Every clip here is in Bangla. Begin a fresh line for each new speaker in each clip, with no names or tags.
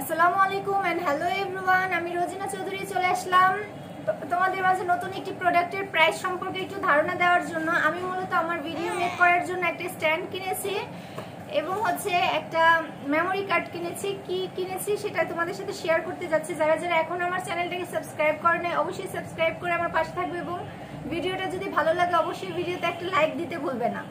আসসালামু আলাইকুম এন্ড হ্যালো এভরিওয়ান আমি রোজিনা চৌধুরী চলে আসলাম। তোমাদের মাঝে নতুন একটি প্রোডাক্টের প্রাইস সম্পর্কে একটু ধারণা দেওয়ার জন্য আমি মূলত আমার ভিডিও মেক করার জন্য একটা স্ট্যান্ড কিনেছি এবং হচ্ছে একটা মেমোরি কার্ড কিনেছি। কি কিনেছি সেটা তোমাদের সাথে শেয়ার করতে যাচ্ছি। যারা যারা এখন আমার চ্যানেলটাকে সাবস্ক্রাইব করে নেয় অবশ্যই সাবস্ক্রাইব করে আমার পাশে থাকবে এবং ভিডিওটা যদি ভালো লাগে, অবশ্যই ভিডিওতে একটা লাইক দিতে ভুলবে না।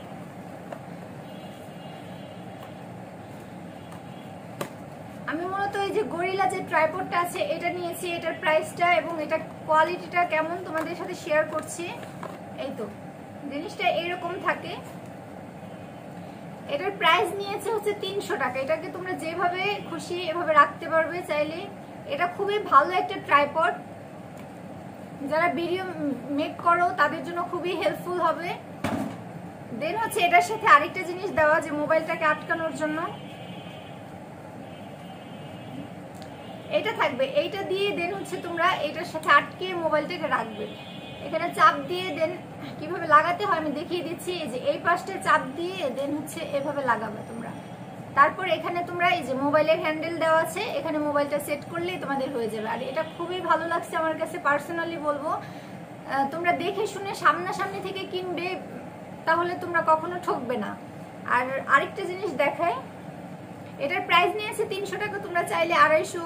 আমি মূলত এই যে গরিলা যে ট্রাইপডটা আছে, এটা নিয়েছি, এটার প্রাইসটা এবং এটা কোয়ালিটিটা কেমন তোমাদের সাথে শেয়ার করছি। এই তো, জিনিসটা এরকম থাকে। এটার প্রাইস নিয়েছে হচ্ছে তিনশো টাকা। এটাকে তোমরা যেভাবে খুশি এভাবে রাখতে পারবে চাইলে। এটা খুবই ভালো একটা ট্রাইপড। যারা ভিডিও মেক করো, তাদের জন্য খুবই হেল্পফুল হবে। দেন হচ্ছে এটার সাথে আরেকটা জিনিস দেওয়া যে মোবাইলটাকে আটকানোর জন্য। এটা থাকবে। এইটা দিয়ে দেন হচ্ছে তোমরা এটার সাথে আটকে মোবাইলটাকে রাখবে। এখানে চাপ দিয়ে দেন কীভাবে লাগাতে হয় আমি দেখিয়ে দিচ্ছি। এই যে এই পাশটা চাপ দিয়ে দেন হচ্ছে এভাবে লাগাবে তোমরা। তারপর এখানে তোমরা এই যে মোবাইলের হ্যান্ডেল দেওয়া আছে, এখানে মোবাইলটা সেট করলেই তোমাদের হয়ে যাবে। আর এটা খুবই ভালো লাগছে আমার কাছে পার্সোনালি বলব। তোমরা দেখে শুনে সামনাসামনি থেকে কিনবে, তাহলে তোমরা কখনো ঠকবে না। আর আরেকটা জিনিস দেখায় এটার প্রাইস নিয়েছে তিনশো টাকা, তোমরা চাইলে আড়াইশো,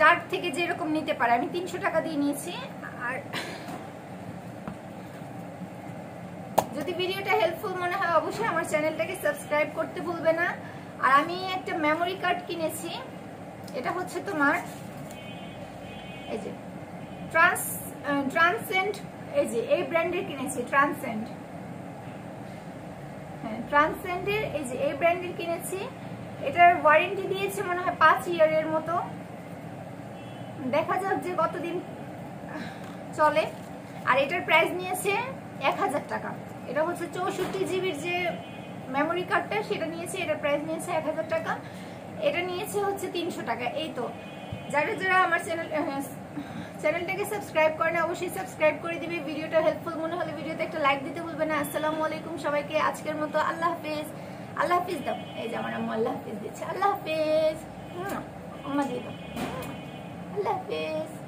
যার থেকে যেরকম নিতে পারে। আমি তিনশো টাকা দিয়ে নিয়েছি। আর যদি ভিডিওটা হেল্পফুল মনে হয়, অবশ্যই আমার চ্যানেলটাকে সাবস্ক্রাইব করতে ভুলবে না। আর আমি একটা মেমোরি কার্ড কিনেছি। এটা হচ্ছে তোমার, এই যে ট্রান্স ট্রান্সেন্ড এই যে, এই ব্র্যান্ডের কিনেছি ট্রান্সেন্ড হ্যাঁ ট্রান্সেন্ডের এই যে, এই ব্র্যান্ডের কিনেছি। এটার ওয়ারেন্টি দিয়েছে মনে হয় পাঁচ ইয়ারের মতো। দেখা যাক যে কতদিন চলে। আর এটার প্রাইস নিয়েছে এক হাজার টাকা। এটা হচ্ছে চৌষট্টি জিবির যে মেমোরি কার্ডটা সেটা নিয়েছে, এটার প্রাইস নিয়েছে এক হাজার টাকা। এটা নিয়েছে হচ্ছে তিনশো টাকা। এই তো, যারা যারা আমার চ্যানেল চ্যানেলটাকে সাবস্ক্রাইব করে না, অবশ্যই সাবস্ক্রাইব করে দিবে। ভিডিওটা হেল্পফুল মনে হলে ভিডিওতে একটা লাইক দিতে ভুলবে না। আসসালামু আলাইকুম সবাইকে। আজকের মতো আল্লাহ হাফেজ। আল্লাহ হাফিজ দাও। এই যে আমার আম্মা আল্লাহ হাফিজ দিচ্ছে। আল্লাহ হাফিজ। আম্মা দিয়ে দাও। আল্লাহ হাফেজ।